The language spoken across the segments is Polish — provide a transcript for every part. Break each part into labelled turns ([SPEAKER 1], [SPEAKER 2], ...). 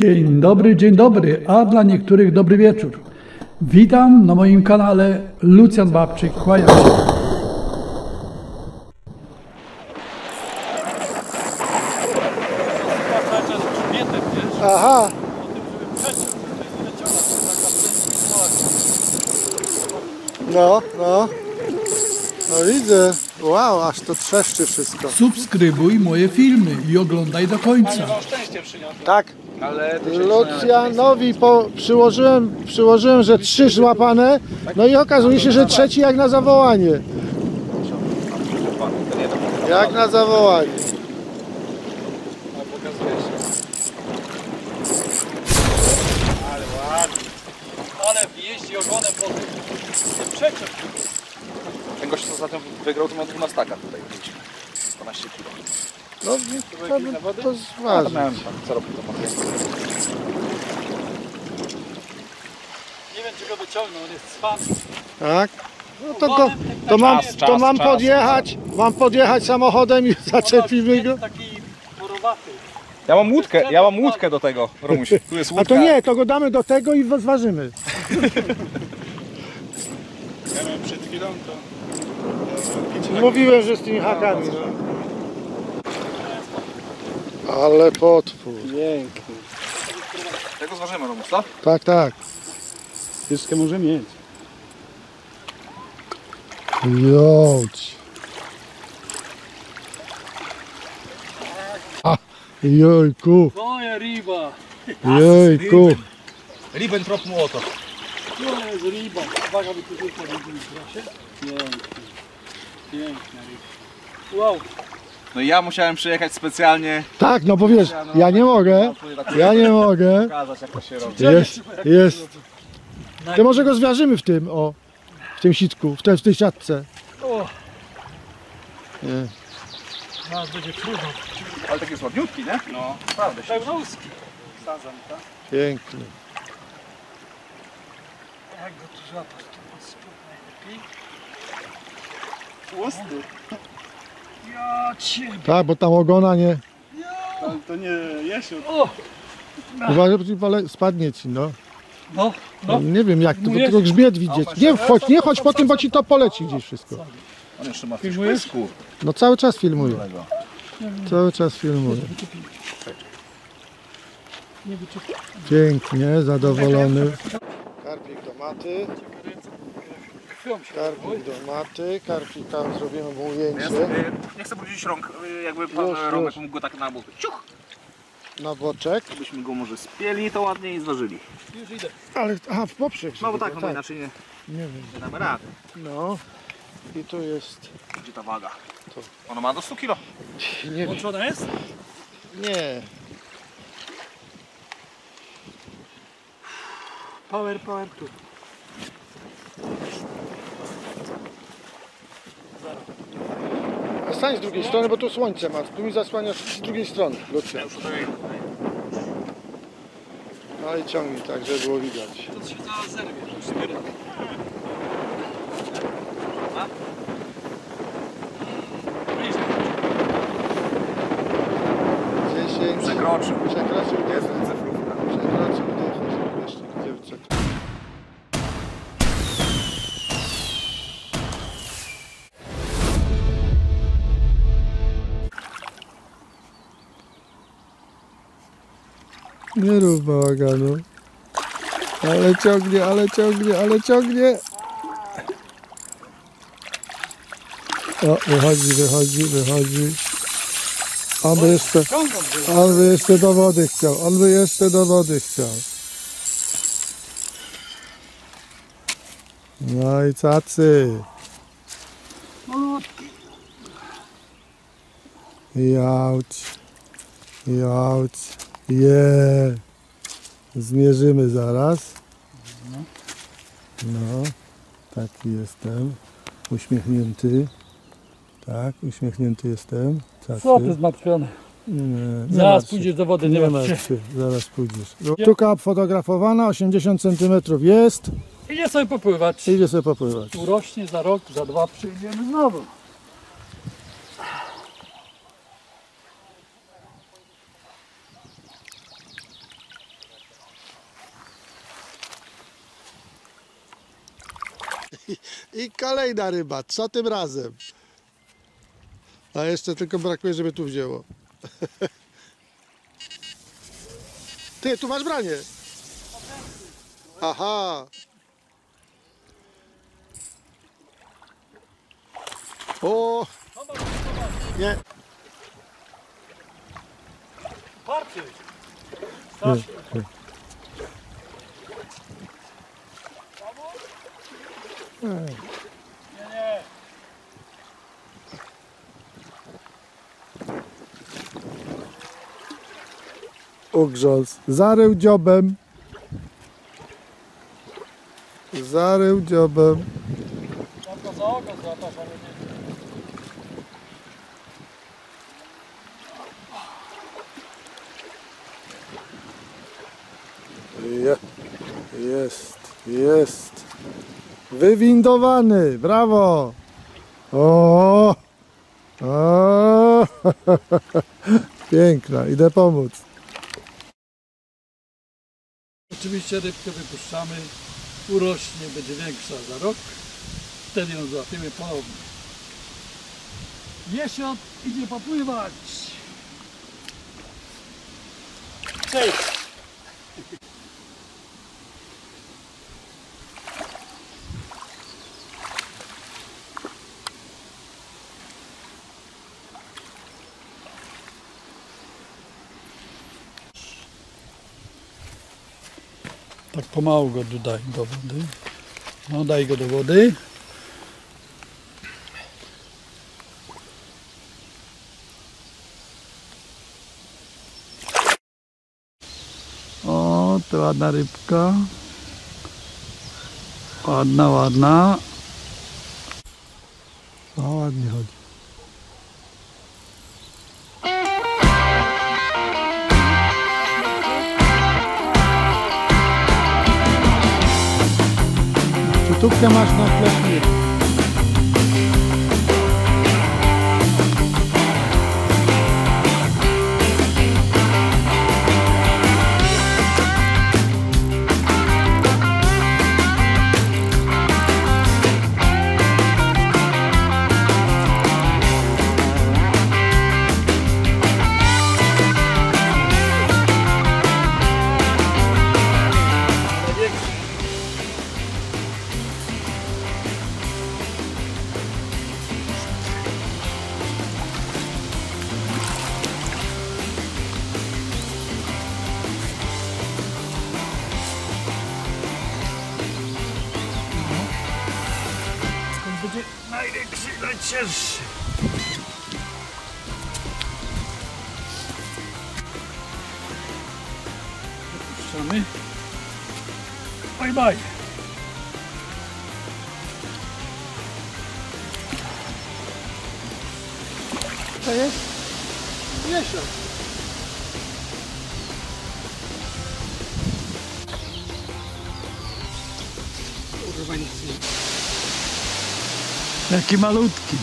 [SPEAKER 1] Dzień dobry, dzień dobry, a dla niektórych dobry wieczór. Witam na moim kanale Lucjan Babczyk, kłaniam się.
[SPEAKER 2] Aha, no, no. No widzę. Wow, aż to trzeszczy wszystko.
[SPEAKER 1] Subskrybuj moje filmy i oglądaj do końca.
[SPEAKER 3] Szczęście przyniosła.
[SPEAKER 2] Tak.
[SPEAKER 3] Ale
[SPEAKER 2] Lucjanowi po, przyłożyłem, przyłożyłem, że trzy złapane, no i okazuje się, że trzeci jak na zawołanie. Jak na zawołanie.
[SPEAKER 3] pokazuje się. Ale ładnie. Ale jeździ ogonem po tym. Tym przeciąg.
[SPEAKER 4] Ten gość co za tym wygrał, to miał 12 tutaj. 12 kg.
[SPEAKER 2] No, to, to, to
[SPEAKER 4] A to
[SPEAKER 2] zważy.
[SPEAKER 4] miałem tam, co robił to.
[SPEAKER 3] Nie wiem, czy go wyciągnął, on jest cwany.
[SPEAKER 2] Tak. No to, to, to, mam, to mam podjechać, mam podjechać samochodem i zaczepimy go.
[SPEAKER 3] Taki porowaty.
[SPEAKER 4] Ja mam łódkę, ja mam łódkę do tego, Romuś. Tu jest
[SPEAKER 2] A
[SPEAKER 4] łódka.
[SPEAKER 2] to nie, to go damy do tego i zważymy.
[SPEAKER 3] Ja miałem przed chwilą to...
[SPEAKER 2] Mówiłem, że z tymi hakami. No. Ale potwór.
[SPEAKER 3] Piękny.
[SPEAKER 4] Tego zważymy, Romuś, co?
[SPEAKER 2] Tak, tak.
[SPEAKER 3] Wszystko może mieć.
[SPEAKER 2] Joć. A, Jojku,
[SPEAKER 3] Moja ryba.
[SPEAKER 2] jojku.
[SPEAKER 4] Ribbentrop Młotow.
[SPEAKER 3] To jest ryba. Uwaga, by tu nie było proszę. Piękny. Piękna ryba. Wow.
[SPEAKER 4] No i ja musiałem przyjechać specjalnie.
[SPEAKER 2] Tak, no bo wiesz, ja nie mogę, ja nie mogę.
[SPEAKER 4] Pokazać jak to się robi.
[SPEAKER 2] Jest, jest. To może go zważymy w tym, o, w tym sitku, w tej, w tej siatce.
[SPEAKER 3] O,
[SPEAKER 2] Nie.
[SPEAKER 3] zaraz będzie trudno.
[SPEAKER 4] Ale taki jest ładniutki, nie? No, naprawdę.
[SPEAKER 3] Pełnouski. Sadzam, tak?
[SPEAKER 2] Piękny.
[SPEAKER 3] Jak go tu złapać? Tu pod spód najlepiej. Tłusty. Ja ciebie.
[SPEAKER 2] Tak, bo tam ogona nie.
[SPEAKER 3] Ale to nie jesiu. O!
[SPEAKER 2] Uważaj, ale spadnie ci, no.
[SPEAKER 3] No, no.
[SPEAKER 2] Nie wiem jak,
[SPEAKER 3] Mówię-
[SPEAKER 2] tylko grzbiet widzieć. Nie wchodź, nie chodź po tym, bo ci to poleci gdzieś wszystko.
[SPEAKER 4] On jeszcze ma w
[SPEAKER 3] Filmujesz?
[SPEAKER 2] No cały czas filmuję. Cały czas filmuję. Pięknie, zadowolony. Karpik do maty. Karpik do maty, karpika zrobimy mu ujęcie
[SPEAKER 4] nie chcę brudzić rąk, jakby pan
[SPEAKER 2] Już,
[SPEAKER 4] Romek
[SPEAKER 2] już.
[SPEAKER 4] mógł go tak na bok. Ciuch!
[SPEAKER 2] na boczek.
[SPEAKER 4] Byśmy go może spieli, to ładniej zważyli.
[SPEAKER 3] Już idę.
[SPEAKER 2] Ale, aha, w poprzek.
[SPEAKER 4] No bo tak, no bo inaczej nie,
[SPEAKER 2] Nie wiem.
[SPEAKER 4] nie damy rady.
[SPEAKER 2] No. I tu jest,
[SPEAKER 4] Gdzie ta waga?
[SPEAKER 2] To.
[SPEAKER 4] Ona ma do 100 kg.
[SPEAKER 2] nie wiem,
[SPEAKER 3] Włączona jest?
[SPEAKER 2] nie.
[SPEAKER 3] Power, power tu.
[SPEAKER 2] Stań z drugiej strony, bo tu słońce ma. Tu mi zasłaniasz z drugiej strony, Lucja. No i ciągnij tak, żeby było widać.
[SPEAKER 3] To się zaraz zerwie. To już zbiorę. Bliżej.
[SPEAKER 2] 10.
[SPEAKER 4] przekroczył.
[SPEAKER 2] Przekroczył dychę. Przekroczył dychę, jeszcze gdzie. Nie rób bałaganu. Ale ciągnie, ale ciągnie, ale ciągnie. O, wychodzi, wychodzi, wychodzi. On by jeszcze, on by jeszcze do wody chciał, on by jeszcze do wody chciał. No i cacy. Jałć, jałć, je. Zmierzymy zaraz. No, taki jestem. Uśmiechnięty. Tak, uśmiechnięty jestem.
[SPEAKER 3] Co ty zmartwiony?
[SPEAKER 2] Nie,
[SPEAKER 3] Zaraz pójdziesz do wody,
[SPEAKER 2] Nie
[SPEAKER 3] nie
[SPEAKER 2] martw
[SPEAKER 3] martw się.
[SPEAKER 2] się, zaraz pójdziesz. Sztuka fotografowana, 80 cm jest.
[SPEAKER 3] Idzie sobie popływać.
[SPEAKER 2] Idzie sobie popływać.
[SPEAKER 3] Urośnie za rok, za dwa przyjdziemy znowu.
[SPEAKER 2] I, kolejna ryba. Co tym razem? A jeszcze tylko brakuje, żeby tu wzięło. Ty, tu masz branie. Aha. O! Nie.
[SPEAKER 3] Party! Strasznie. Nie,
[SPEAKER 2] Ugrząz. Zarył dziobem. Zarył dziobem. Je, jest, jest. Wywindowany, brawo. O, o. Piękna, idę pomóc.
[SPEAKER 1] Oczywiście rybkę wypuszczamy, urośnie, będzie większa za rok. Wtedy ją złapiemy ponownie. Jesiot idzie popływać.
[SPEAKER 3] Cześć!
[SPEAKER 1] Tak pomału go dodaj do wody. No daj go do wody. O, to ładna rybka. Ładna, ładna.
[SPEAKER 2] O, ładnie chodzi. Czy tubkę masz na pleśni?
[SPEAKER 1] To Wypuszczamy. Bye bye.
[SPEAKER 3] To jest? Jesiot.
[SPEAKER 1] Jaki malutki.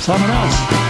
[SPEAKER 1] Sam raz.